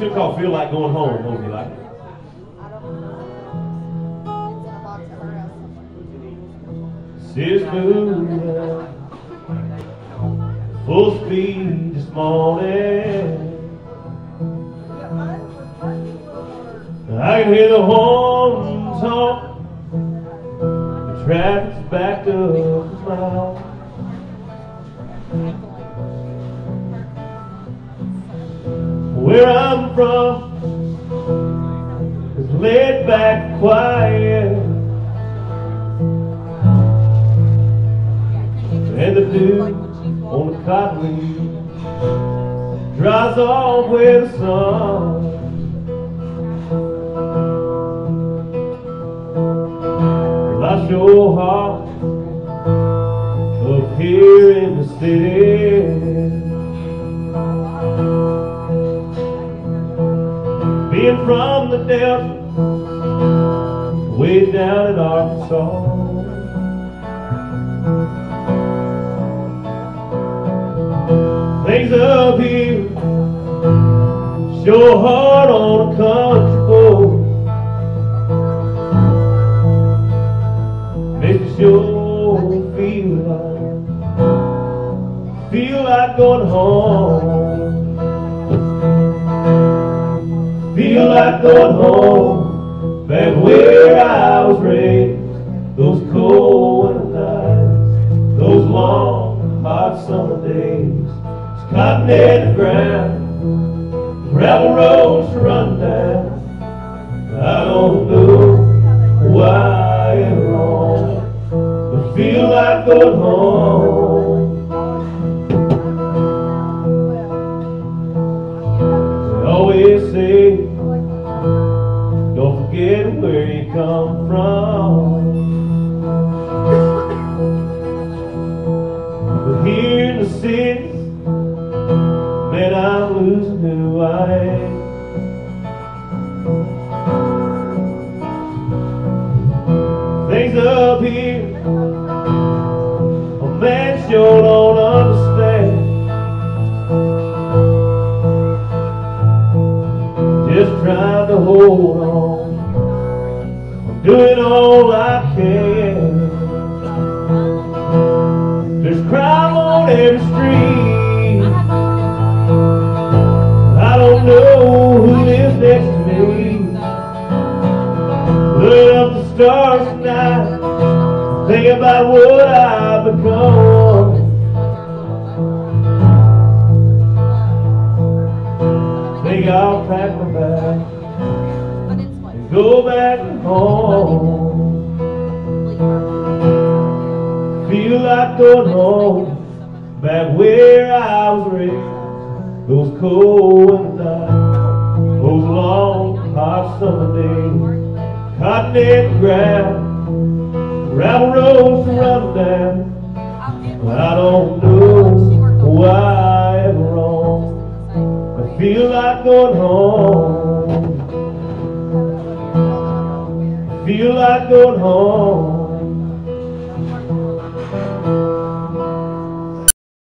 tune called Feel Like Going Home. You like it. Sis moving full speed this morning. I can hear the horns honk. The traffic's backed up a Where I'm from is laid back quiet. And the dew on the cottonweed dries off with sun. I sure heart Delta, way down in Arkansas. Things up here sure hard on a country boy. Makes sure feel like, feel like going home. Feel like going home, back where I was raised. Those cold winter nights, those long, hot summer days. It's cotton in the ground, gravel roads run down. I don't know why I am wrong, but feel like going home. Say, don't forget where you come from. But here in the city, man, I'm losing who I am. Things up here, a man sure don't There's crime on every street. I don't know who lives next to me. Look up the stars tonight. Think about what I've become. Think I'll pack my bag and go back home. Like going home, back where I was raised. Those cold winter nights, those long hot summer days. Cotton the ground, gravel roads to run down. I don't know why I am wrong. I feel like going home. I Feel like going home.